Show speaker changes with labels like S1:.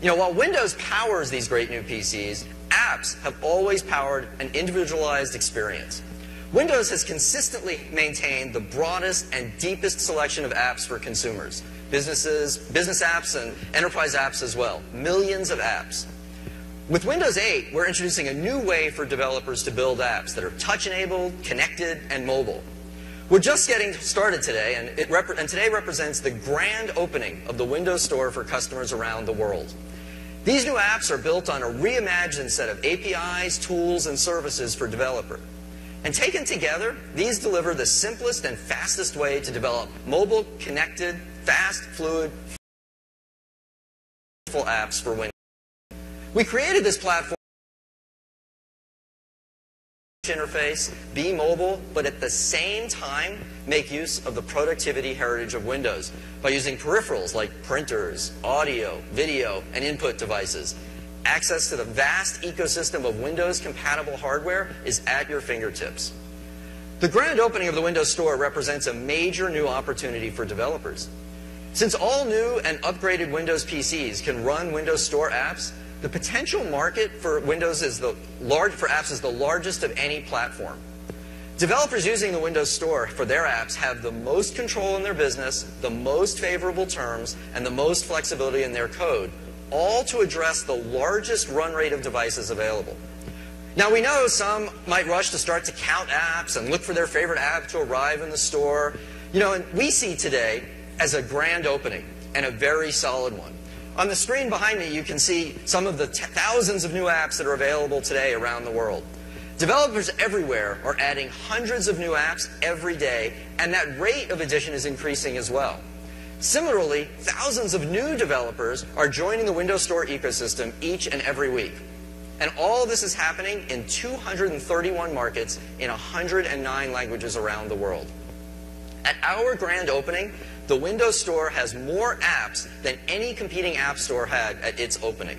S1: You know, while Windows powers these great new PCs, apps have always powered an individualized experience. Windows has consistently maintained the broadest and deepest selection of apps for consumers. Businesses, business apps, and enterprise apps as well. Millions of apps. With Windows 8, we're introducing a new way for developers to build apps that are touch-enabled, connected, and mobile. We're just getting started today, and, and, today represents the grand opening of the Windows Store for customers around the world. These new apps are built on a reimagined set of APIs, tools, and services for developer. And taken together, these deliver the simplest and fastest way to develop mobile, connected, fast, fluid, apps for Windows. We created this platform interface, be mobile, but at the same time make use of the productivity heritage of Windows by using peripherals like printers, audio, video, and input devices. Access to the vast ecosystem of Windows-compatible hardware is at your fingertips. The grand opening of the Windows Store represents a major new opportunity for developers. Since all new and upgraded Windows PCs can run Windows Store apps, the potential market for Windows is the large for apps is the largest of any platform. Developers using the Windows Store for their apps have the most control in their business, the most favorable terms, and the most flexibility in their code, all to address the largest run rate of devices available. Now we know some might rush to start to count apps and look for their favorite app to arrive in the store. You know, and we see today as a grand opening and a very solid one. On the screen behind me, you can see some of the thousands of new apps that are available today around the world. Developers everywhere are adding hundreds of new apps every day, and that rate of addition is increasing as well. Similarly, thousands of new developers are joining the Windows Store ecosystem each and every week. And all this is happening in 231 markets in 109 languages around the world. At our grand opening, the Windows Store has more apps than any competing app store had at its opening.